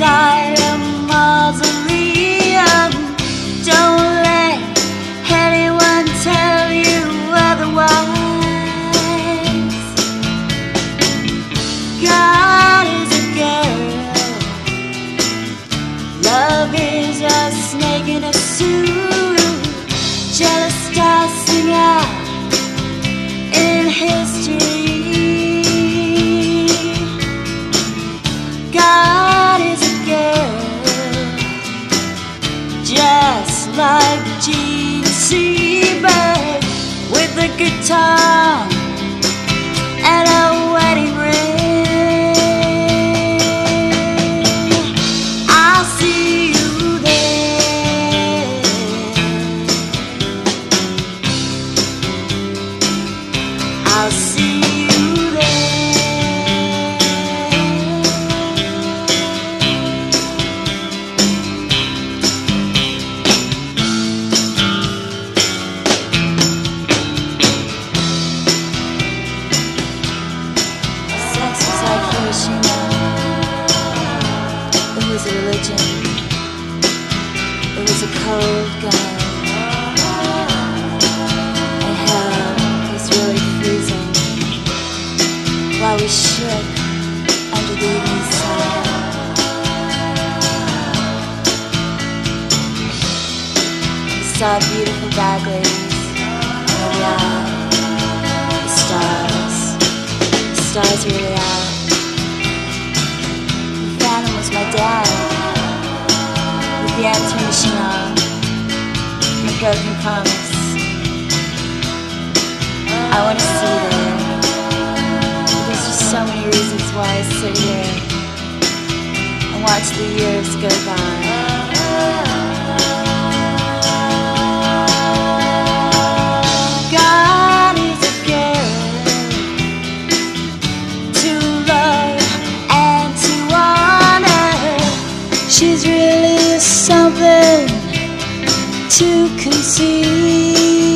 a mausoleum. Don't let anyone tell you otherwise. God is a girl. Love is a snake in a suit. Jealous in history. Guitar was a religion. It was a cold gun. And hell was really freezing. While we shook under the evening sun. We saw beautiful bag ladies. Yeah. The stars. The stars really out. Broken promise. I want to see them. There's just so many reasons why I sit here and watch the years go by. God to conceive.